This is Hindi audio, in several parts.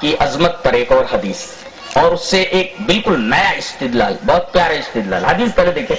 की अजमत पर एक और हदीस और उससे एक बिल्कुल नया इस्तिदलाल बहुत प्यारा इस्तिदलाल हदीस पहले देखे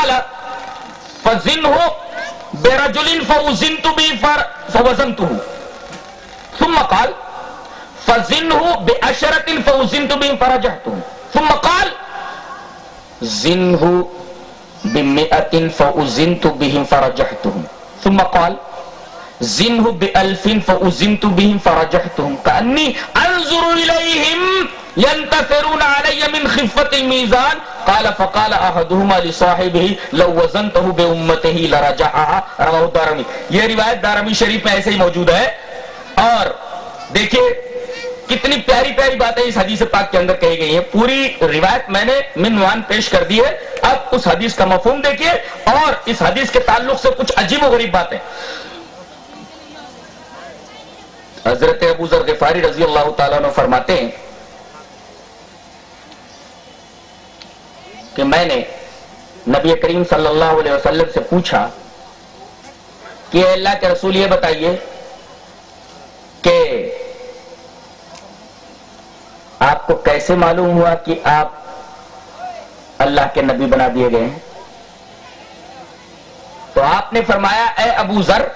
काला फजिन हो बेरजुलिन फजिन तु भी फर फवजन तु सुम काल फजिन हो बेअशरतिन फजिन तु भी फरजह तु सुम काल जिन हो बिमेअतिन फजिन तु भी फरजह तु सुम काल जिन हो तु भी फरजह तु कन्नी अंजुर मीजान। काला फकाल साहिब ही लजन तहु बे उम्मत ही दारमी। ये रिवायत दारमी शरीफ में ऐसे ही मौजूद है। और देखिए, कितनी प्यारी प्यारी बातें इस हदीस पाक के अंदर कही गई है। पूरी रिवायत मैंने मिनवान पेश कर दी है। अब उस हदीस का मफहम देखिए, और इस हदीस के ताल्लुक से कुछ अजीब गरीब बातें। हज़रत अबू जर गफारी रज़ी अल्लाह तला फरमाते हैं कि मैंने नबी करीम सल्लल्लाहु अलैहि वसल्लम से पूछा कि अल्लाह के रसूल ये बताइए कि आपको कैसे मालूम हुआ कि आप अल्लाह के नबी बना दिए गए हैं? तो आपने फरमाया, ए अबू जर,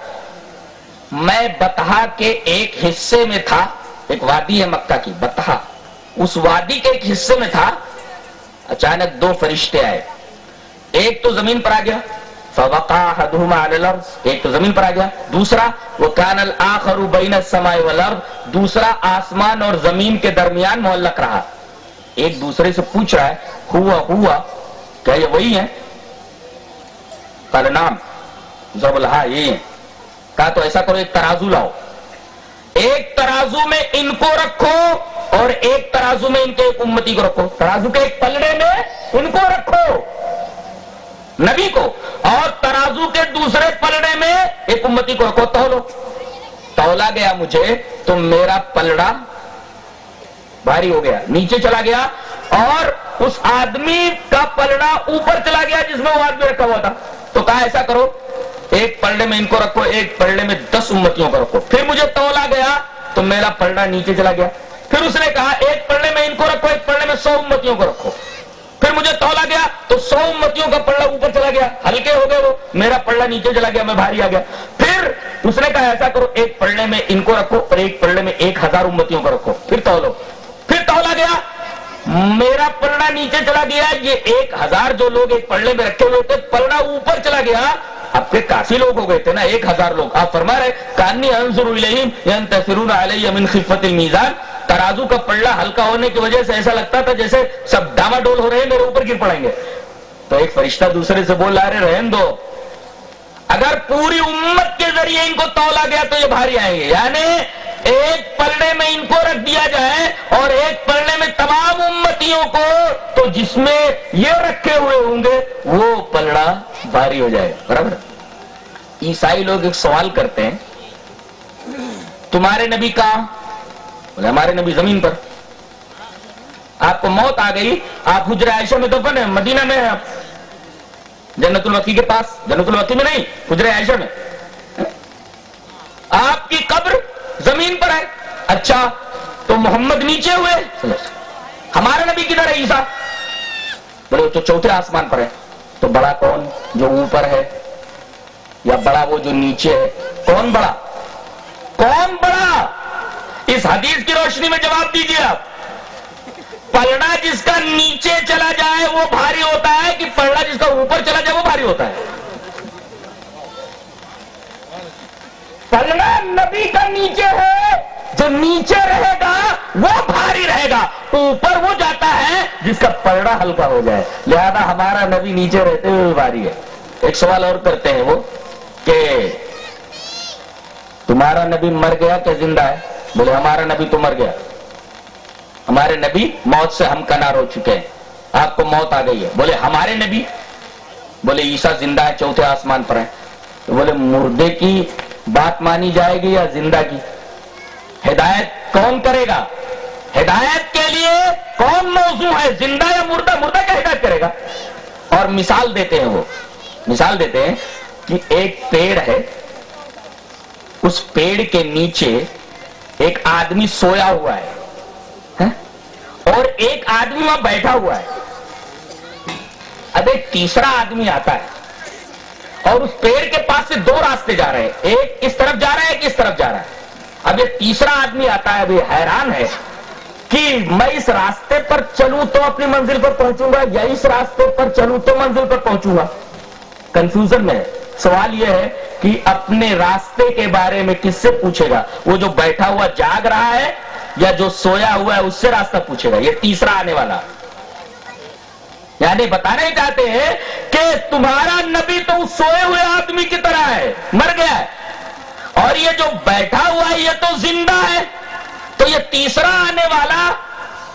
मैं बतहा के एक हिस्से में था, एक वादी है मक्का की, बतहा, उस वादी के एक हिस्से में था अचानक दो फरिश्ते आए। एक तो ज़मीन पर आ गया एक तो ज़मीन पर आ गया। दूसरा वो कानल आखरु बैन समाय दूसरा, आसमान और ज़मीन के दरमियान मोहल्लक रहा। एक दूसरे से पूछ रहा है, हुआ हुआ, क्या ये वही है? कल नाम जो बोला हाँ ये है। कहा तो ऐसा करो, एक तराजू लाओ। एक तराजू में इनको रखो और एक तराजू में इनके एक उम्मती को रखो। तराजू के एक पलड़े में इनको रखो, नबी को। और तराजू के दूसरे पलड़े में एक उम्मती को रखो, तोलो। तौला गया मुझे तो मेरा पलड़ा। भारी हो गया, नीचे चला गया। और उस आदमी का पलड़ा ऊपर चला गया जिसमें वो आदमी रखा हुआ था। तो कहा, ऐसा करो, एक पलड़े में इनको रखो, एक पलड़े में दस उम्मतियों को रखो। फिर मुझे तोला गया तो मेरा पलड़ा नीचे चला गया। फिर उसने कहा, एक पढ़ने में इनको रखो, एक पढ़ने में सौ उम्मतियों को रखो। फिर मुझे तौला गया तो सौ उम्मतियों का पल्ला ऊपर चला गया। हल्के हो गए वो, मेरा पल्ला नीचे चला गया, मैं भारी आ गया। फिर उसने कहा, ऐसा करो, एक पल्ले में इनको रखो और एक पल्ले में एक हज़ार उम्मतियों को रखो। फिर तौलो। फिर तौला गया, मेरा पलड़ा नीचे चला गया, ये एक हज़ार जो लोग एक पल्ले में रखे हुए थे पलड़ा ऊपर चला गया। अब के काफ़ी लोग हो गए थे ना, एक हज़ार लोग। आप फरमा रहे कानी अंसुर मीजान। तराजू का पल्ला हल्का होने की वजह से ऐसा लगता था जैसे सब डामाडोल हो रहे हैं, मेरे ऊपर गिर पड़ेंगे। तो एक फरिश्ता दूसरे से बोल रहा रहन दो। अगर पूरी उम्मत के ज़रिए इनको तोला गया तो ये भारी आएँगे। यानी एक पलड़े में इनको रख दिया जाए और एक पलड़े में तमाम उम्मतियों को तो जिसमें ये रखे हुए होंगे, वो पलड़ा भारी हो जाएगा बराबर? ईसाई लोग एक सवाल करते हैं। तुम्हारे नबी कहा बोले, हमारे नबी ज़मीन पर। आपको मौत आ गई, आप हुजर आयशा में दफन है, मदीना में है आप। जन्नतुल वकी के पास, जन्नतुल वकी में नहीं हुजर आयशा में। आपकी कब्र ज़मीन पर है। अच्छा तो मोहम्मद नीचे हुए। हमारे नबी किधर है ईसा? बोले तो चौथे आसमान पर है। तो बड़ा कौन जो ऊपर है? या बड़ा वो जो नीचे है? कौन बड़ा? कौन बड़ा? इस हदीस की रोशनी में जवाब दीजिए आप। पलड़ा जिसका नीचे चला जाए, वो भारी होता है कि पलड़ा जिसका ऊपर चला जाए, वो भारी होता है? पलड़ा नबी का नीचे है, जो नीचे रहेगा, वो भारी रहेगा। ऊपर वो जाता है जिसका पलड़ा हल्का हो जाए। लिहाजा हमारा नबी नीचे रहते हुए भारी है। एक सवाल और करते हैं वो, कि तुम्हारा नबी मर गया क्या ज़िंदा है? बोले, हमारा नबी तो मर गया। हमारे नबी मौत से हम कनार हो चुके हैं। आपको मौत आ गई है। बोले, हमारे नबी? बोले, ईसा ज़िंदा है, चौथे आसमान पर है। तो बोले, मुर्दे की बात मानी जाएगी या ज़िंदा की? हिदायत कौन करेगा? हिदायत के लिए कौन मौजू है, ज़िंदा या मुर्दा? मुर्दा क्या हिदायत करेगा? और मिसाल देते हैं वो। मिसाल देते हैं कि एक पेड़ है, उस पेड़ के नीचे एक आदमी सोया हुआ है, है? और एक आदमी वहाँ बैठा हुआ है। अब एक तीसरा आदमी आता है और उस पेड़ के पास से दो रास्ते जा रहे हैं। एक इस तरफ़ जा रहा है एक इस तरफ़ जा रहा है। अब ये तीसरा आदमी आता है अभी हैरान है कि मैं इस रास्ते पर चलूँ तो अपनी मंजिल पर पहुंचूँगा या इस रास्ते पर चलूँ तो मंजिल पर पहुंचूँगा। कंफ्यूजन में है। सवाल यह है कि अपने रास्ते के बारे में किससे पूछेगा? वो जो बैठा हुआ जाग रहा है या जो सोया हुआ है, उससे रास्ता पूछेगा? ये तीसरा आने वाला। यानी बताना ही चाहते हैं कि तुम्हारा नबी तो उस सोए हुए आदमी की तरह है, मर गया है। और ये जो बैठा हुआ है, ये तो ज़िंदा है। तो ये तीसरा आने वाला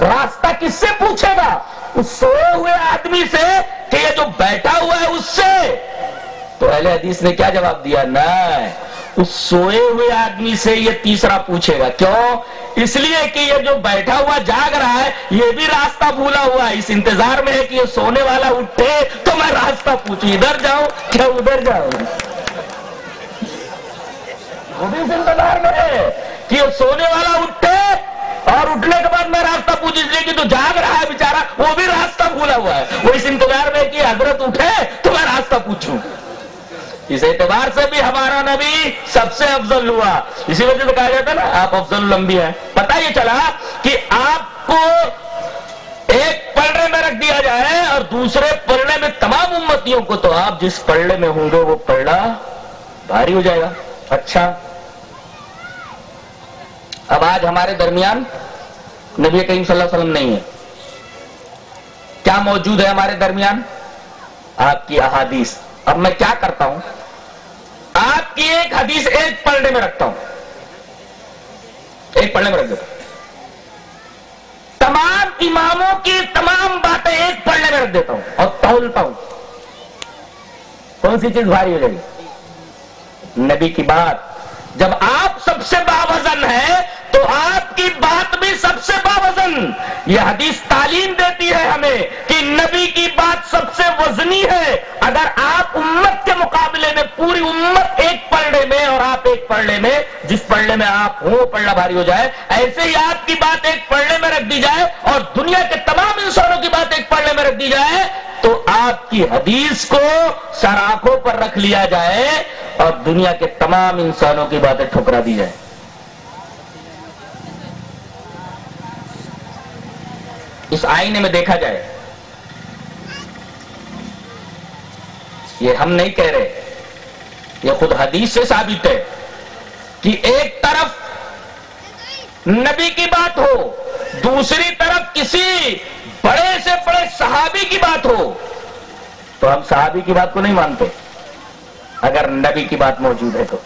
रास्ता किससे पूछेगा? उस सोए हुए आदमी से कि ये जो बैठा हुआ है, उससे। तो अहले हदीस ने क्या जवाब दिया? नहीं। उस सोए हुए आदमी से ये तीसरा पूछेगा, क्यों? इसलिए कि ये जो बैठा हुआ जाग रहा है, ये भी रास्ता भूला हुआ है। इस इंतज़ार में है कि ये सोने वाला उठे तो मैं रास्ता पूछू, इधर जाऊँ क्या उधर जाऊँ वो भी इस इंतज़ार में है कि ये सोने वाला उठे, और उठने के बाद मैं रास्ता पूछ, इसलिए कि तो जाग रहा है बेचारा वो भी रास्ता भूला हुआ है वो इस इंतज़ार में कि हज़रत उठे तो मैं रास्ता पूछूँ इस एतबार से भी हमारा नबी सबसे अफजल हुआ। इसी वजह से कहा जाता ना, आप अफजल लंबी है। पता ये चला कि आपको एक पलड़े में रख दिया जाए और दूसरे पलड़े में तमाम उम्मतियों को तो आप जिस पलड़े में होंगे वो पलड़ा भारी हो जाएगा। अच्छा। अब आज हमारे दरमियान नबी करीम सल्लल्लाहु अलैहि वसल्लम नहीं है। क्या मौजूद है हमारे दरमियान? आपकी अहादीस। अब मैं क्या करता हूँ? आपकी एक हदीस एक पलड़े में रखता हूँ। एक पलड़े में रख देता तमाम इमामों की तमाम बातें एक पलड़े में रख देता हूँ और तोलता हूँ। कौन सी चीज़ भारी हो जाएगी? नबी की बात। जब आप सबसे बावजन है तो आपकी बात सबसे बावजन यह हदीस तालीम देती है हमें कि नबी की बात सबसे वजनी है। अगर आप उम्मत के मुकाबले में पूरी उम्मत एक पलड़े में और आप एक पलड़े में, जिस पलड़े में आप हो पलड़ा भारी हो जाए, ऐसे ही आपकी बात एक पलड़े में रख दी जाए और दुनिया के तमाम इंसानों की बात एक पलड़े में रख दी जाए तो आपकी हदीस को सराखों पर रख लिया जाए और दुनिया के तमाम इंसानों की बातें ठुकरा दी जाए। इस आईने में देखा जाए। ये हम नहीं कह रहे। ये खुद हदीस से साबित है कि एक तरफ़ नबी की बात हो, दूसरी तरफ़ किसी बड़े से बड़े सहाबी की बात हो तो हम सहाबी की बात को नहीं मानते। अगर नबी की बात मौजूद है तो।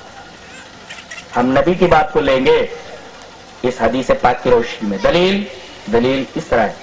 हम नबी की बात को लेंगे इस हदीस पाक की रोशनी में। दलील दलील इस तरह है।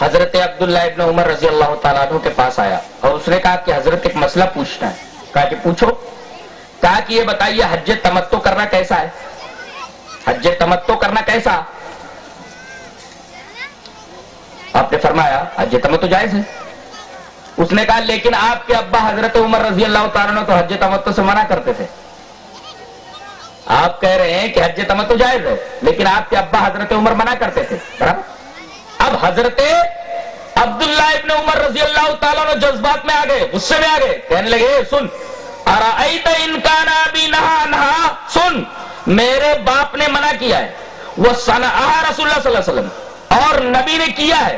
हज़रत अब्दुल्ला इब्न उमर रज़ी अल्लाह तु के पास आया और उसने कहा कि हज़रत, एक मसला पूछना है। कहा कि पूछो। कहा कि ये बताइए, हज तमत्तो करना कैसा है? हज तमत्तो करना कैसा? आपने फरमाया, हज तमत्तो जायज़ है। उसने कहा, लेकिन आपके अब्बा हज़रत उमर रज़ी अल्लाह तो हज तमत्तो से मना करते थे। आप कह रहे हैं कि हज तमत्तो जायज़ है, लेकिन आपके अब्बा हज़रत उमर मना करते थे, बराबर? अब हजरते अब्दुल्ला इब्न उमर रज़ी अल्लाह तआला जज्बात में आ गए, गुस्से में आ गए, कहने लगे सुन अरा इनका नहा नहा, सुन, मेरे बाप ने मना किया है, वह सना रसुल्ला वसल्लम, और नबी ने किया है,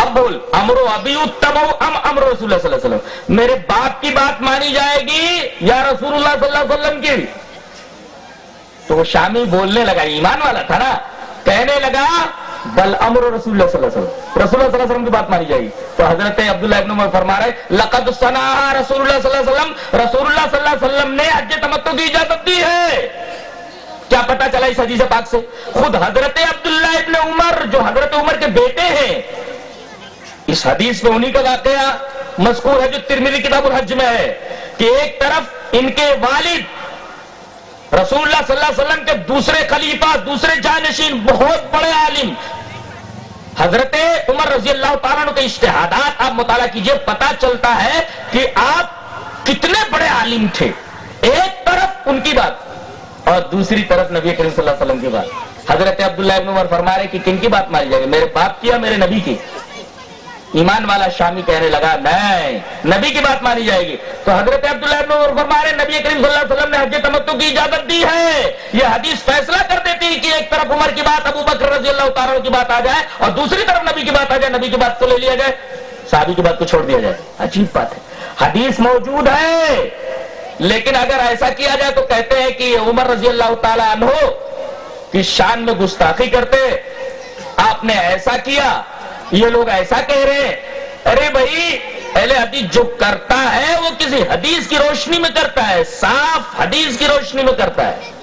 अब बोल, अमरो अभी उत्तम अम अमरो रसुल्ला मेरे बाप की बात मानी जाएगी, या रसूलुल्लाह की? तो वो शामी बोलने लगा, ईमान वाला था ना, कहने लगा बल अमर रसूल रसूल की बात मानी जाएगी। तो हज़रत अब्दुल्ला फरमा रहे लकद सना रसूल रसूल ने हज तमत्तो की इजाज़त दी है। क्या पता चला इस हदीस पाक से? खुद हज़रत अब्दुल्ला इब्न उमर, जो हज़रत उमर के बेटे हैं, इस हदीस में उन्हीं का वाकया मजकूर है जो तिरमिरी किताबुल हज में है कि एक तरफ़ इनके वालिद रसूलुल्लाह सल्लल्लाहु अलैहि वसल्लम के दूसरे खलीफा, दूसरे जानशीन, बहुत बड़े आलिम हज़रत उमर रज़ी अल्लाह तु के इश्तेहादात आप मुताला कीजिए, पता चलता है कि आप कितने बड़े आलिम थे। एक तरफ़ उनकी बात और दूसरी तरफ़ नबी करीम सल्लल्लाहु अलैहि वसल्लम की बात। हज़रत अब्दुल्ला उमर फरमा रहे कि किन की बात मानी जाएगी? मेरे बाप की या मेरे नबी की? ईमान वाला शामी कहने लगा, नहीं, नबी की बात मानी जाएगी। तो हज़रत अब्दुल्ला नबी करीम वसल्लम ने हज तमत्तु की इजाज़त दी है। यह हदीस फैसला कर देती है कि एक तरफ़ उमर की बात, अबू बकर रज़ी अल्लाह की बात आ जाए और दूसरी तरफ़ नबी की बात आ जाए, नबी की बात को ले लिया जाए शादी की बात को छोड़ दिया जाए। अजीब बात है। हदीस मौजूद है, लेकिन अगर ऐसा किया जाए तो कहते हैं कि उमर रज़ी अल्लाह की शान में गुस्ताखी करते, आपने ऐसा किया ये लोग ऐसा कह रहे हैं, अरे भाई, पहले हदीस जो करता है, वो किसी हदीस की रोशनी में करता है, साफ़ हदीस की रोशनी में करता है।